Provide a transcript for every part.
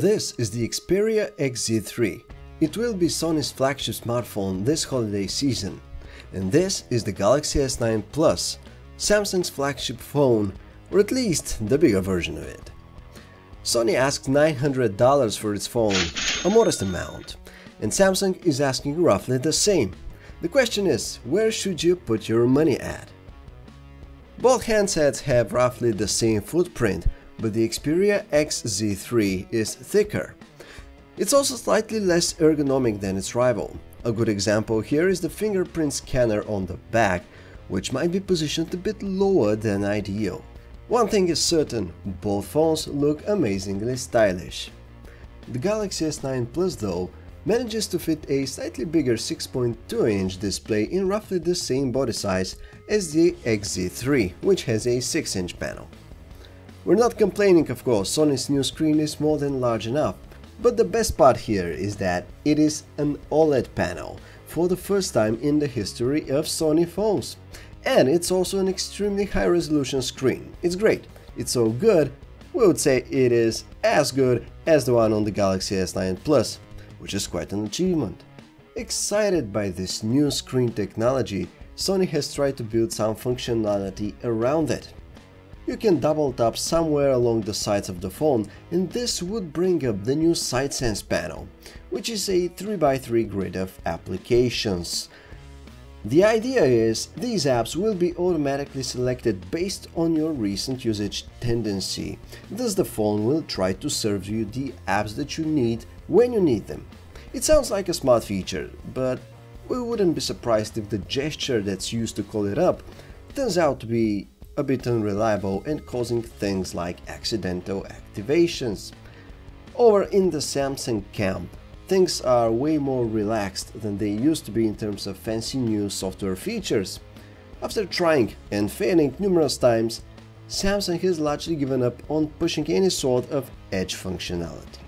This is the Xperia XZ3. It will be Sony's flagship smartphone this holiday season. And this is the Galaxy S9 Plus, Samsung's flagship phone, or at least the bigger version of it. Sony asked $900 for its phone, a modest amount, and Samsung is asking roughly the same. The question is, where should you put your money at? Both handsets have roughly the same footprint, but the Xperia XZ3 is thicker. It's also slightly less ergonomic than its rival. A good example here is the fingerprint scanner on the back, which might be positioned a bit lower than ideal. One thing is certain, both phones look amazingly stylish. The Galaxy S9 Plus though manages to fit a slightly bigger 6.2-inch display in roughly the same body size as the XZ3, which has a 6-inch panel. We're not complaining of course, Sony's new screen is more than large enough, but the best part here is that it is an OLED panel for the first time in the history of Sony phones. And it's also an extremely high resolution screen. It's great. It's so good, we would say it is as good as the one on the Galaxy S9 Plus, which is quite an achievement. Excited by this new screen technology, Sony has tried to build some functionality around it. You can double tap somewhere along the sides of the phone and this would bring up the new SideSense panel, which is a 3x3 grid of applications. The idea is these apps will be automatically selected based on your recent usage tendency, thus the phone will try to serve you the apps that you need when you need them. It sounds like a smart feature, but we wouldn't be surprised if the gesture that's used to call it up turns out to be a bit unreliable and causing things like accidental activations. Over in the Samsung camp, things are way more relaxed than they used to be in terms of fancy new software features. After trying and failing numerous times, Samsung has largely given up on pushing any sort of edge functionality.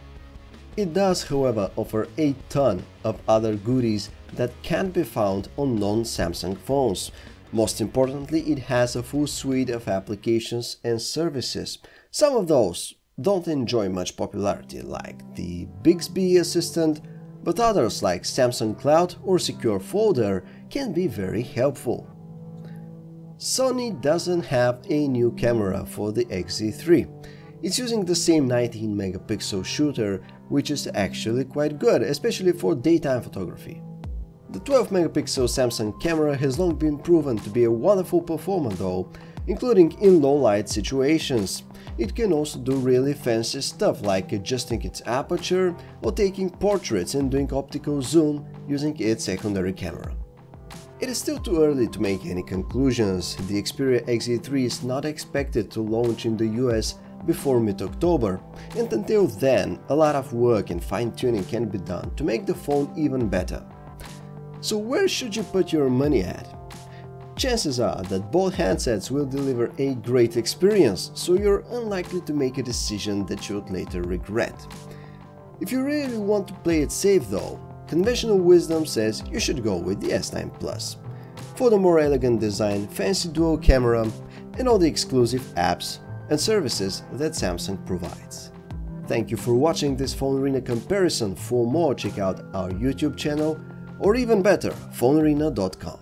It does, however, offer a ton of other goodies that can't be found on non-Samsung phones, most importantly, it has a full suite of applications and services. Some of those don't enjoy much popularity, like the Bixby Assistant, but others like Samsung Cloud or Secure Folder can be very helpful. Sony doesn't have a new camera for the XZ3. It's using the same 19 megapixel shooter, which is actually quite good, especially for daytime photography. The 12 megapixel Samsung camera has long been proven to be a wonderful performer though, including in low light situations. It can also do really fancy stuff like adjusting its aperture or taking portraits and doing optical zoom using its secondary camera. It is still too early to make any conclusions. The Xperia XZ3 is not expected to launch in the US before mid-October, and until then, a lot of work and fine-tuning can be done to make the phone even better. So where should you put your money at? Chances are that both handsets will deliver a great experience, so you're unlikely to make a decision that you'd later regret. If you really want to play it safe though, conventional wisdom says you should go with the S9 Plus. For the more elegant design, fancy dual camera, and all the exclusive apps and services that Samsung provides. Thank you for watching this phone arena comparison. For more, check out our YouTube channel or even better, phonearena.com.